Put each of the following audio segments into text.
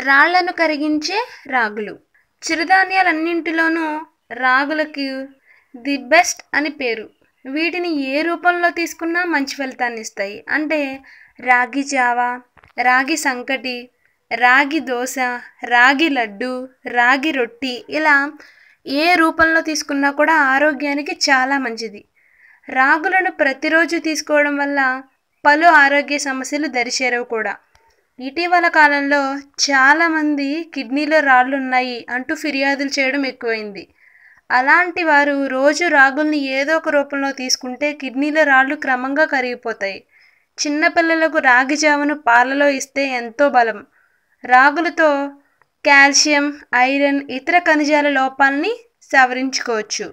రాళ్ళను కరిగించే రాగులు. చిరుధాన్యాలన్నింటిలోనూ రాగులకి the best అని పేరు. వీటిని ఏ రూపంలో తీసుకున్నా మంచి ఫలితాన్ని ఇస్తాయి. అంటే రాగి జావా రాగి సంకటి రాగి దోశ రాగి లడ్డు రాగి రొట్టి ఇలా ఏ రూపంలో తీసుకున్నా కూడా ఆరోగ్యానికి చాలా మంచిది. రాగులను ప్రతిరోజు తీసుకోవడం వల్ల పలు ఆరోగ్య సమస్యలు దరిచేరవు కూడా. ఇటీవల కాలంలో చాలామంది కిడ్నీలో రాళ్ళు ఉన్నాయి అంటూ ఫిర్యాదులు చేయడం ఎక్కువైంది. అలాంటి వారు రోజు రాగుల్ని ఏదో ఒక రూపంలో తీసుకుంటే కిడ్నీలో రాళ్ళు క్రమంగా కరిగిపోతాయి. చిన్నపిల్లలకు రాగి జావను పాలలో ఇస్తే ఎంతో బలం. రాగులతో కాల్షియం ఐరన్ ఇతర ఖనిజాల లోపాలని సవరించుకోవచ్చు.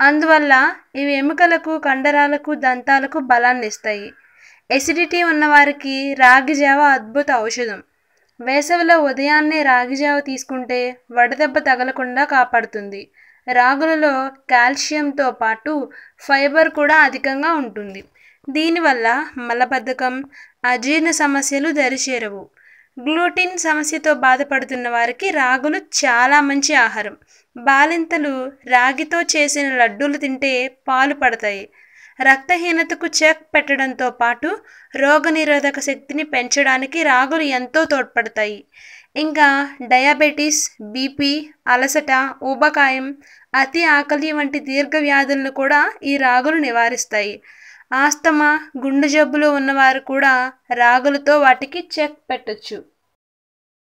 అందువల్ల ఇవి ఎముకలకు కండరాలకు దంతాలకు బలాన్ని ఇస్తాయి ఎసిడిటీ ఉన్నవారికి రాగి జావ అద్భుత ఔషధం. వేసవిలో ఉదయాన్నే రాగి జావ తీసుకుంటే వడదెబ్బ తగలకుండా కాపాడుతుంది. రాగులలో కాల్షియంతో పాటు ఫైబర్ కూడా అధికంగా ఉంటుంది. దీనివల్ల మలబద్ధకం అజీర్ణ సమస్యలు దరిచేరవు. గ్లూటిన్ సమస్యతో బాధపడుతున్న వారికి రాగులు చాలా మంచి ఆహారం. బాలింతలు రాగితో చేసిన లడ్డూలు తింటే పాలు పడతాయి. రక్తహీనతకు చెక్ పెట్టడంతో పాటు రోగనిరోధక శక్తిని పెంచడానికి రాగులు ఎంతో తోడ్పడతాయి. ఇంకా డయాబెటీస్ బీపీ అలసట ఊబకాయం అతి ఆకలి వంటి దీర్ఘ వ్యాధులను కూడా ఈ రాగులు నివారిస్తాయి. ఆస్తమా గుండె జబ్బులు ఉన్నవారు కూడా రాగులతో వాటికి చెక్ పెట్టచ్చు.